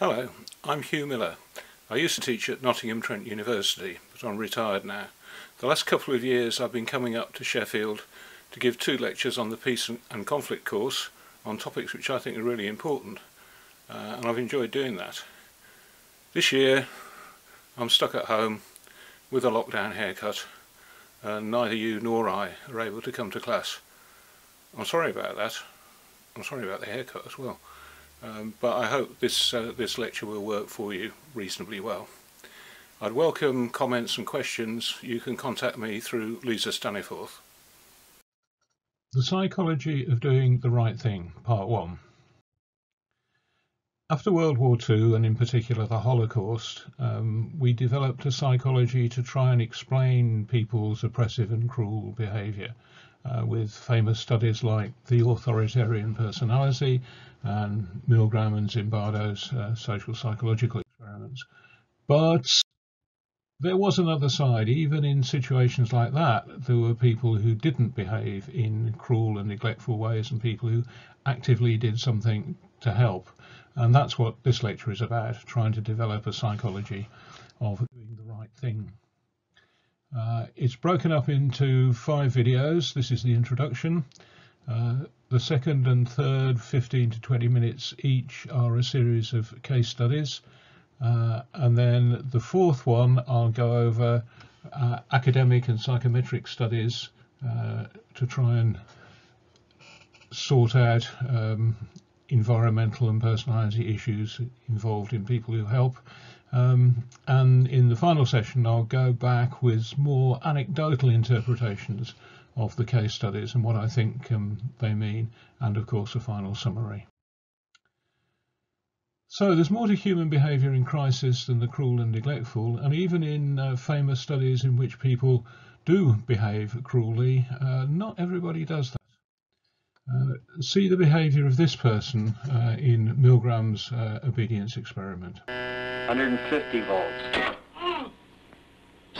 Hello, I'm Hugh Miller. I used to teach at Nottingham Trent University, but I'm retired now. The last couple of years I've been coming up to Sheffield to give two lectures on the Peace and Conflict course on topics which I think are really important, uh, and I've enjoyed doing that. This year I'm stuck at home with a lockdown haircut, and neither you nor I are able to come to class. I'm sorry about that. I'm sorry about the haircut as well. Um, but I hope this, uh, this lecture will work for you reasonably well. I'd welcome comments and questions. You can contact me through Lisa Staniforth. The Psychology of Doing the Right Thing, Part 1. After World War II, and in particular the Holocaust, um, we developed a psychology to try and explain people's oppressive and cruel behaviour uh, with famous studies like the authoritarian personality and Milgram and Zimbardo's uh, social psychological experiments. But there was another side. Even in situations like that, there were people who didn't behave in cruel and neglectful ways and people who actively did something to help. And that's what this lecture is about, trying to develop a psychology of doing the right thing. Uh, it's broken up into five videos. This is the introduction. Uh, the second and third 15 to 20 minutes each are a series of case studies. Uh, and then the fourth one, I'll go over uh, academic and psychometric studies uh, to try and sort out um, environmental and personality issues involved in people who help. Um, and in the final session, I'll go back with more anecdotal interpretations of the case studies and what I think um, they mean, and of course a final summary. So there's more to human behaviour in crisis than the cruel and neglectful, and even in uh, famous studies in which people do behave cruelly, uh, not everybody does that. Uh, see the behaviour of this person uh, in Milgram's uh, obedience experiment. 150 volts. Oh.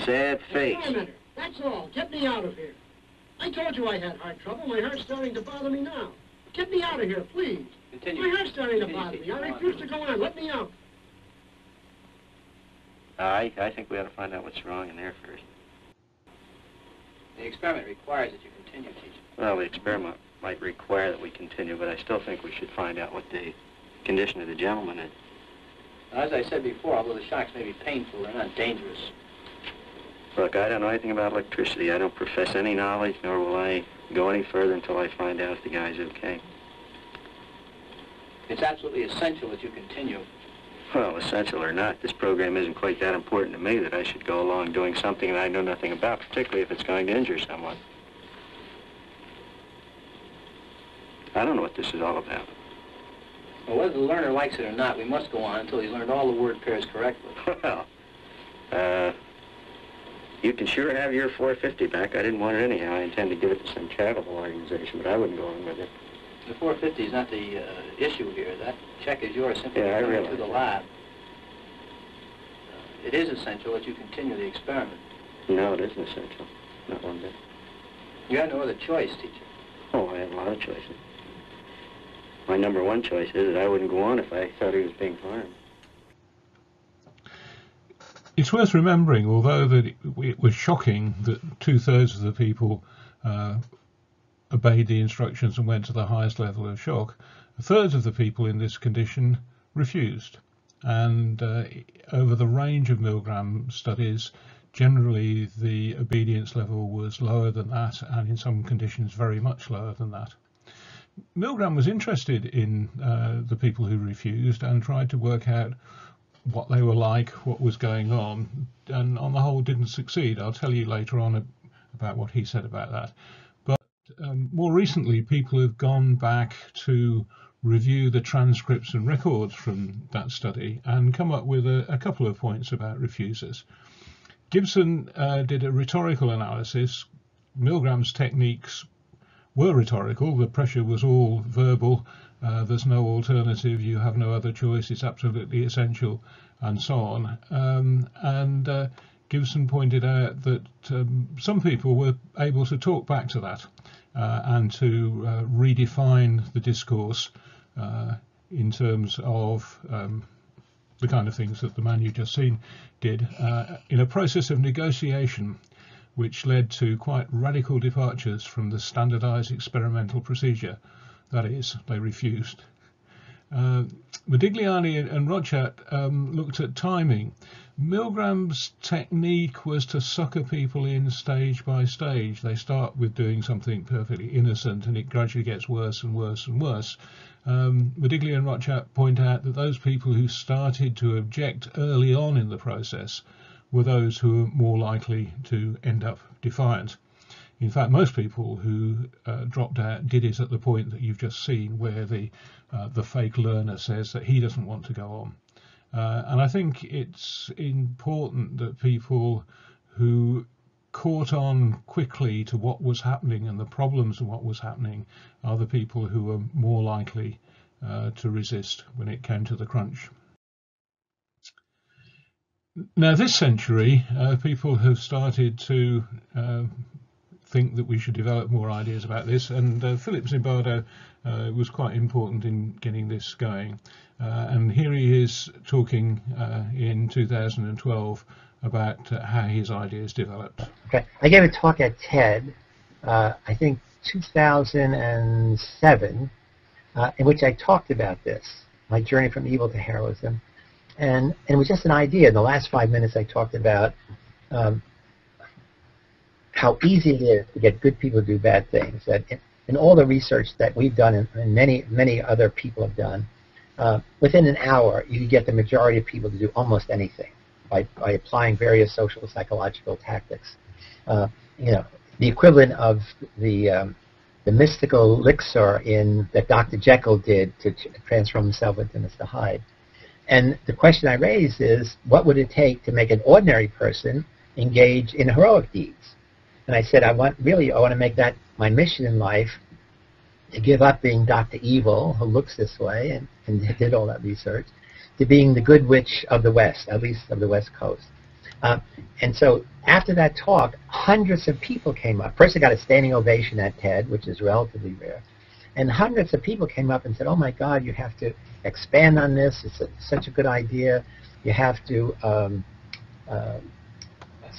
Sad face. That's all. Get me out of here. I told you I had heart trouble. My heart's starting to bother me now. Get me out of here, please. Continue. My heart's starting Continue. to bother me. I refuse to go on. Let me out. Uh, I, I think we ought to find out what's wrong in there first. The experiment requires that you continue teaching. Well, the experiment might require that we continue, but I still think we should find out what the condition of the gentleman is. As I said before, although the shocks may be painful, they're not dangerous. Look, I don't know anything about electricity. I don't profess any knowledge, nor will I go any further until I find out if the guy's okay. It's absolutely essential that you continue. Well, essential or not, this program isn't quite that important to me that I should go along doing something that I know nothing about, particularly if it's going to injure someone. I don't know what this is all about. Well, whether the learner likes it or not, we must go on until he's learned all the word pairs correctly. Well, uh, you can sure have your 450 back. I didn't want it anyhow. I intend to give it to some charitable organization, but I wouldn't go on with it. The 450 is not the uh, issue here. That check is yours simply yeah, to to the lab. Uh, it is essential that you continue the experiment. No, it isn't essential. Not one bit. You have no other choice, teacher. Oh, I have a lot of choices. My number one choice is that I wouldn't go on if I thought he was being harmed. It's worth remembering, although that it was shocking that two-thirds of the people uh, obeyed the instructions and went to the highest level of shock, a third of the people in this condition refused. And uh, over the range of Milgram studies, generally the obedience level was lower than that, and in some conditions very much lower than that. Milgram was interested in uh, the people who refused and tried to work out what they were like, what was going on, and on the whole didn't succeed. I'll tell you later on about what he said about that. But um, more recently, people have gone back to review the transcripts and records from that study and come up with a, a couple of points about refusers. Gibson uh, did a rhetorical analysis. Milgram's techniques were rhetorical. The pressure was all verbal uh, there's no alternative, you have no other choice, it's absolutely essential, and so on. Um, and uh, Gibson pointed out that um, some people were able to talk back to that uh, and to uh, redefine the discourse uh, in terms of um, the kind of things that the man you just seen did, uh, in a process of negotiation which led to quite radical departures from the standardized experimental procedure. That is, they refused. Uh, and Rochat um, looked at timing. Milgram's technique was to sucker people in stage by stage. They start with doing something perfectly innocent and it gradually gets worse and worse and worse. Um, and Rochat point out that those people who started to object early on in the process were those who were more likely to end up defiant. In fact, most people who uh, dropped out did it at the point that you've just seen, where the uh, the fake learner says that he doesn't want to go on. Uh, and I think it's important that people who caught on quickly to what was happening and the problems of what was happening are the people who were more likely uh, to resist when it came to the crunch. Now, this century, uh, people have started to uh, think that we should develop more ideas about this, and uh, Philip Zimbardo uh, was quite important in getting this going. Uh, and here he is talking uh, in 2012 about how his ideas developed. Okay, I gave a talk at TED, I think 2007, in which I talked about this, my journey from evil to heroism. And, and it was just an idea. In the last five minutes, I talked about um, how easy it is to get good people to do bad things. That in, in all the research that we've done and, and many, many other people have done, uh, within an hour, you get the majority of people to do almost anything by, by applying various social psychological tactics. Uh, you know, the equivalent of the um, the mystical elixir in that Dr. Jekyll did to transform himself into Mr. Hyde. And the question I raise is, what would it take to make an ordinary person engage in heroic deeds? And I said, I want really, I want to make that my mission in life to give up being Dr. Evil, who looks this way and, and did all that research, to being the good witch of the West, at least of the West Coast. Uh, and so after that talk, hundreds of people came up. First, I got a standing ovation at TED, which is relatively rare. And hundreds of people came up and said, oh my God, you have to expand on this. It's a, such a good idea. You have to um, uh,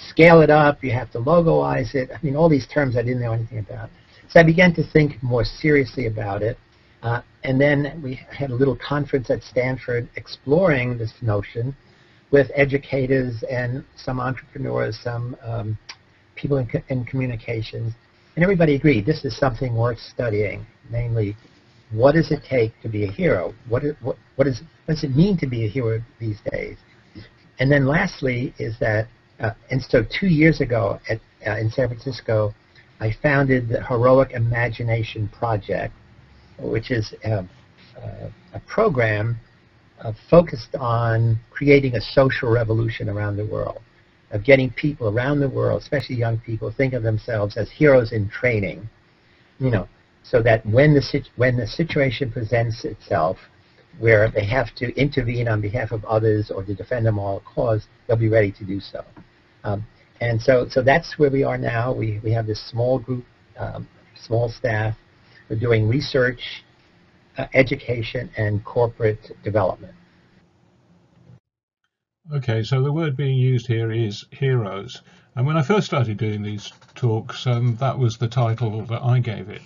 scale it up. You have to logoize it. I mean, all these terms I didn't know anything about. So I began to think more seriously about it. Uh, and then we had a little conference at Stanford exploring this notion with educators and some entrepreneurs, some um, people in, co in communications. And everybody agreed this is something worth studying, namely what does it take to be a hero? What, what, is, what does it mean to be a hero these days? And then lastly is that, uh, and so two years ago at, uh, in San Francisco, I founded the Heroic Imagination Project, which is a, a, a program uh, focused on creating a social revolution around the world, of getting people around the world, especially young people, think of themselves as heroes in training. You know, so that when the, when the situation presents itself where they have to intervene on behalf of others or to defend a moral cause, they'll be ready to do so. Um, and so, so that's where we are now. We, we have this small group, um, small staff. We're doing research, uh, education, and corporate development. Okay, so the word being used here is heroes. And when I first started doing these talks, um, that was the title that I gave it.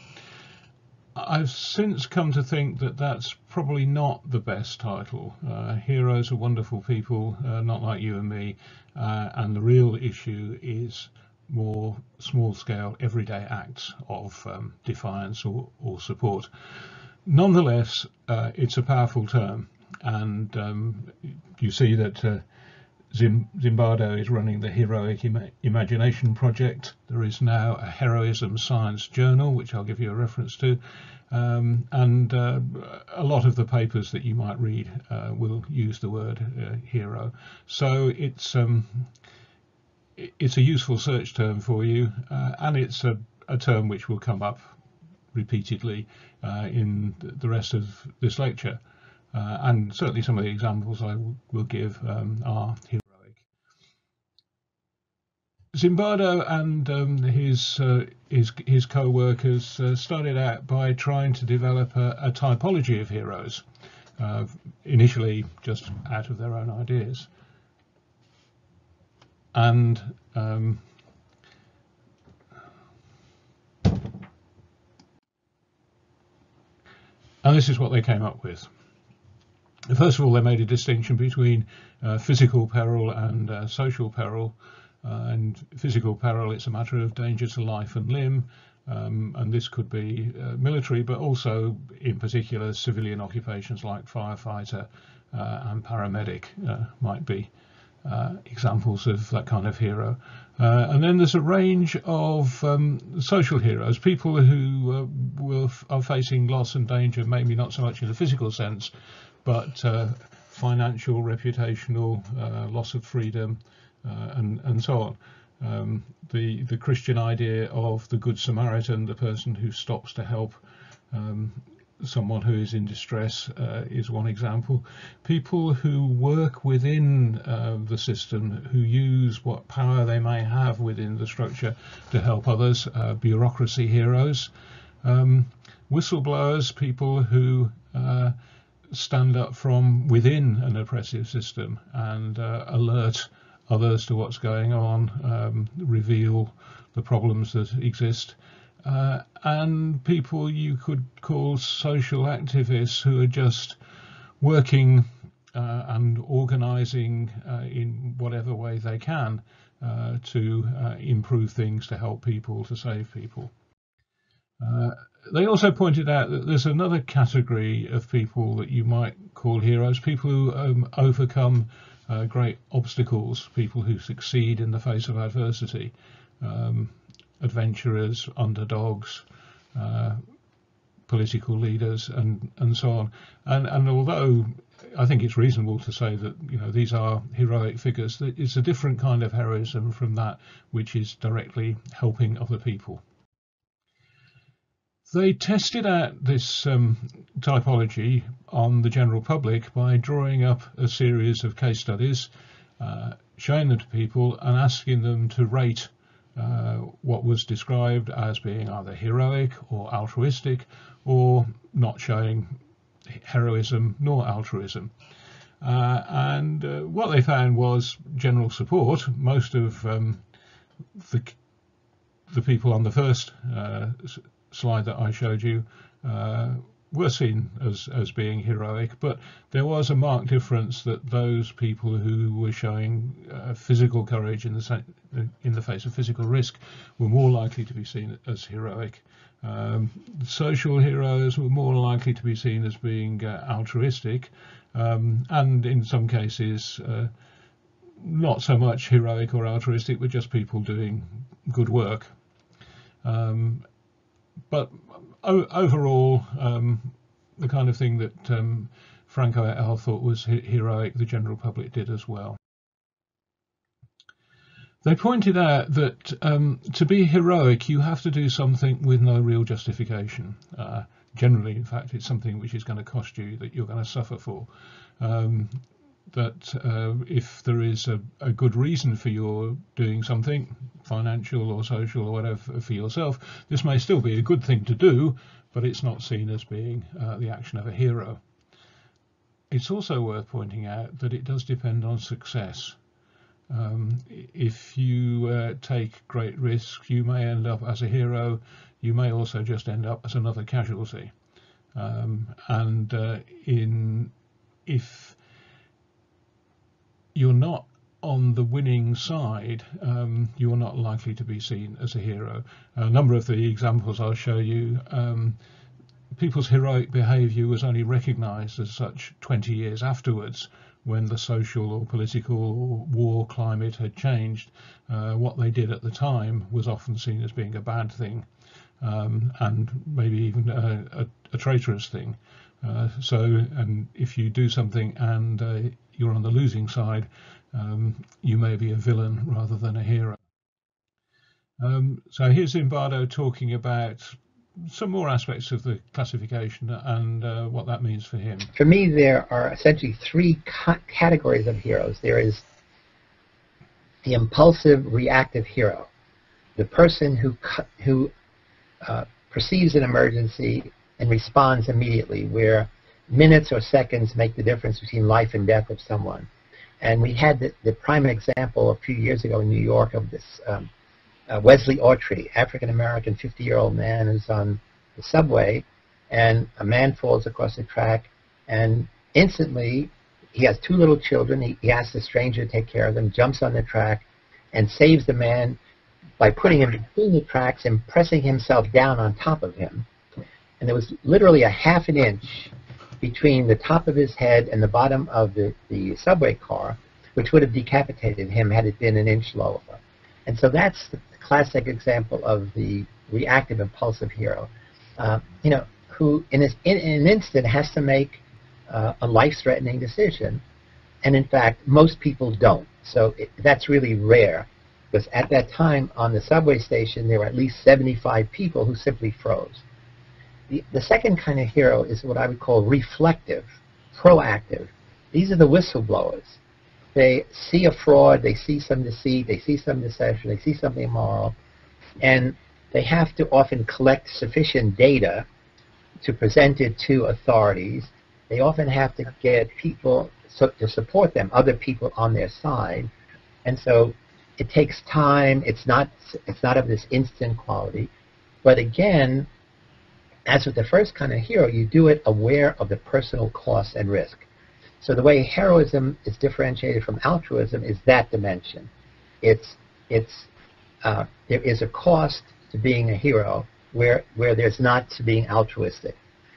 I've since come to think that that's probably not the best title. Uh, heroes are wonderful people, uh, not like you and me, uh, and the real issue is more small-scale, everyday acts of um, defiance or, or, support. Nonetheless, uh, it's a powerful term, and um, you see that uh, Zim Zimbardo is running the Heroic Ima Imagination Project. There is now a Heroism Science Journal, which I'll give you a reference to. Um, and uh, a lot of the papers that you might read uh, will use the word uh, hero. So it's um, it's a useful search term for you, uh, and it's a, a, term which will come up repeatedly uh, in the rest of this lecture. Uh, and certainly some of the examples I will give um, are Zimbardo and um, his, uh, his, his co-workers uh, started out by trying to develop a, a, typology of heroes. uh, initially just out of their own ideas. And um, and this is what they came up with. First of all, they made a distinction between uh, physical peril and uh, social peril. Uh, and physical peril, it's a matter of danger to life and limb. Um, and this could be uh, military, but also in particular civilian occupations like firefighter uh, and paramedic uh, might be examples of that kind of hero. and then there's a range of um, social heroes, people who will are facing loss and danger, maybe not so much in the physical sense, but uh, financial, reputational, uh, loss of freedom, uh, and and so on. Um, the the Christian idea of the Good Samaritan, the person who stops to help um, someone who is in distress, uh, is one example. People who work within uh, the system, who use what power they may have within the structure to help others, uh, bureaucracy heroes. Um, whistleblowers, people who stand up from within an oppressive system and uh, alert others to what's going on, um, reveal the problems that exist. Uh, and people you could call social activists who are just working uh, and organizing uh, in whatever way they can uh, to uh, improve things, to help people, to save people. Uh, they also pointed out that there's another category of people that you might call heroes, people who um, overcome uh, great obstacles, people who succeed in the face of adversity, um, adventurers, underdogs, uh, political leaders, and and so on. And and although I think it's reasonable to say that you know these are heroic figures, it's a different kind of heroism from that which is directly helping other people. They tested out this um, typology on the general public by drawing up a series of case studies, uh, showing them to people and asking them to rate uh, what was described as being either heroic or altruistic or not showing heroism nor altruism. Uh, and uh, what they found was general support. Most of um, the, the people on the first uh, slide that I showed you uh, were seen as, as being heroic, but there was a marked difference that those people who were showing uh, physical courage in the, in the face of physical risk were more likely to be seen as heroic. Um, social heroes were more likely to be seen as being uh, altruistic, um, and in some cases, uh, not so much heroic or altruistic, but just people doing good work. Um, but overall, um, the kind of thing that um, Franco et al. thought was heroic, the general public did as well. They pointed out that um, to be heroic, you have to do something with no real justification. Uh, generally, in fact, it's something which is going to cost you, that you're going to suffer for. Um, that uh, if there is a, a, good reason for your doing something, financial or social or whatever for yourself, this may still be a good thing to do, but it's not seen as being uh, the action of a hero. It's also worth pointing out that it does depend on success. Um, if you uh, take great risks, you may end up as a hero. You may also just end up as another casualty. Um, and uh, in if you're not on the winning side, um, you're not likely to be seen as a hero. A number of the examples I'll show you, um, people's heroic behaviour was only recognised as such 20 years afterwards when the social or political or war climate had changed. Uh, what they did at the time was often seen as being a bad thing um, and maybe even a, a, a traitorous thing. Uh, so, and if you do something and uh, you're on the losing side, um, you may be a villain rather than a hero. Um, so here's Zimbardo talking about some more aspects of the classification and uh, what that means for him. For me, there are essentially three ca categories of heroes. There is the impulsive, reactive hero, the person who who uh, perceives an emergency and responds immediately, where minutes or seconds make the difference between life and death of someone. And we had the, the prime example a few years ago in New York of this um, uh, Wesley Autrey, African American 50 year old man who's on the subway, and a man falls across the track, and instantly he has two little children. He, he asks a stranger to take care of them, jumps on the track, and saves the man by putting him between the tracks and pressing himself down on top of him. And there was literally a half an inch between the top of his head and the bottom of the, the subway car, which would have decapitated him had it been an inch lower. And so that's the classic example of the reactive impulsive hero, uh, you know, who in, in, in, an instant has to make uh, a life-threatening decision. And in fact, most people don't. So it, that's really rare because at that time on the subway station, there were at least 75 people who simply froze. The, the second kind of hero is what I would call reflective, proactive. These are the whistleblowers. They see a fraud, they see some deceit, they see some deception, they see something immoral, and they have to often collect sufficient data to present it to authorities. They often have to get people so, to support them, other people on their side, and so it takes time. It's not it's not of this instant quality, but again, as with the first kind of hero, you do it aware of the personal cost and risk. So the way heroism is differentiated from altruism is that dimension. It's it's uh, there is a cost to being a hero where where there's not to being altruistic.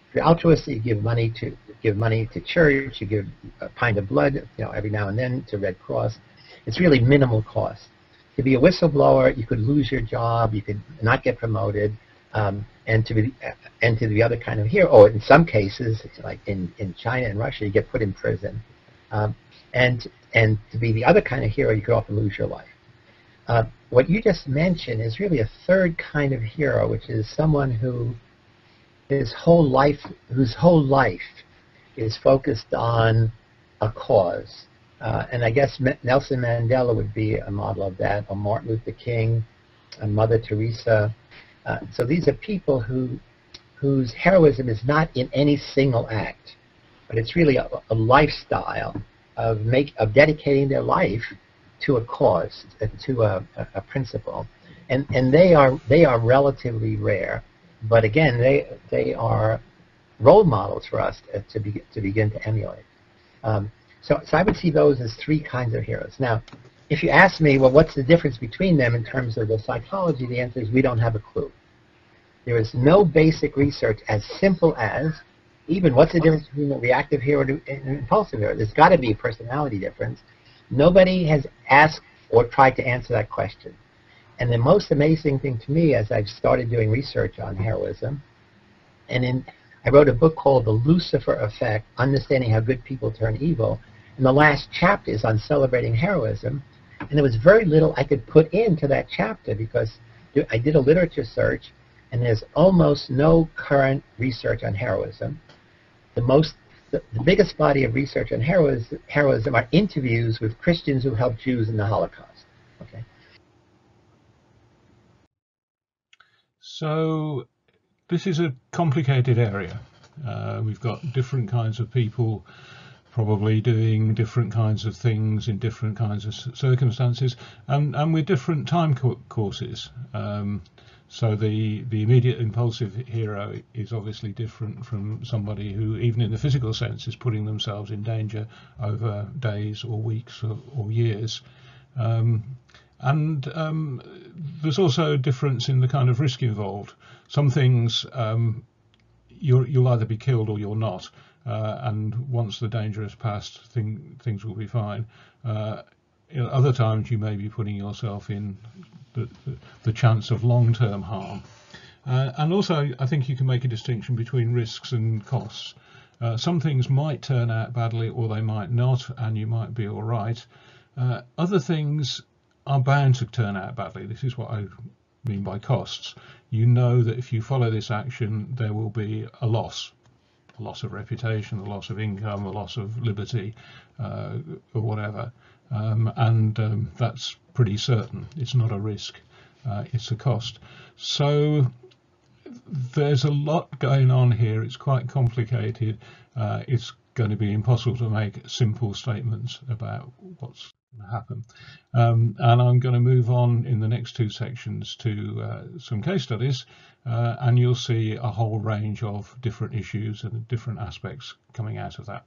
If you're altruistic, you give money to give money to church, you give a pint of blood, you know, every now and then to Red Cross. It's really minimal cost. To be a whistleblower, you could lose your job, you could not get promoted, um, and to be and to the other kind of hero, or in some cases, like in, in China and Russia, you get put in prison. Um, and and to be the other kind of hero, you could often lose your life. Uh, what you just mentioned is really a third kind of hero, which is someone who his whole life, whose whole life is focused on a cause. Uh, and I guess Nelson Mandela would be a model of that, or Martin Luther King, and Mother Teresa. Uh, so these are people who whose heroism is not in any single act, but it's really a, a lifestyle of make of dedicating their life to a cause, uh, to a, a, principle, and and they are they are relatively rare, but again they they are role models for us to, to, be, to begin to emulate. Um, so, so I would see those as three kinds of heroes. Now, if you ask me, well, what's the difference between them in terms of the psychology, the answer is we don't have a clue. There is no basic research as simple as even what's the difference between a reactive hero and an impulsive hero? There's got to be a personality difference. Nobody has asked or tried to answer that question. And the most amazing thing to me as I've started doing research on heroism, and in, I wrote a book called The Lucifer Effect, Understanding How Good People Turn Evil, and the last chapter is on celebrating heroism. And there was very little I could put into that chapter because I did a literature search, and there's almost no current research on heroism. The most, the, biggest body of research on heroism, heroism are interviews with Christians who helped Jews in the Holocaust. Okay. So this is a complicated area. Uh, we've got different kinds of people probably doing different kinds of things in different kinds of circumstances and, and with different time co courses. Um, so the, the immediate impulsive hero is obviously different from somebody who, even in the physical sense, is putting themselves in danger over days or weeks or, or years. Um, and um, there's also a difference in the kind of risk involved. Some things um, you will either be killed or you're not. Uh, and once the danger has passed, thing, things will be fine. Uh, other times you may be putting yourself in the, the, the chance of long-term harm. Uh, and also, I think you can make a distinction between risks and costs. Uh, some things might turn out badly or they might not, and you might be all right. Uh, other things are bound to turn out badly. This is what I mean by costs. You know that if you follow this action, there will be a loss loss of reputation, a loss of income, a loss of liberty, uh, or whatever. Um, and um, that's pretty certain. It's not a risk, uh, it's a cost. So there's a lot going on here. It's quite complicated. Uh, it's going to be impossible to make simple statements about what's happen. Um, and I'm going to move on in the next two sections to uh, some case studies, uh, and you'll see a whole range of different issues and different aspects coming out of that.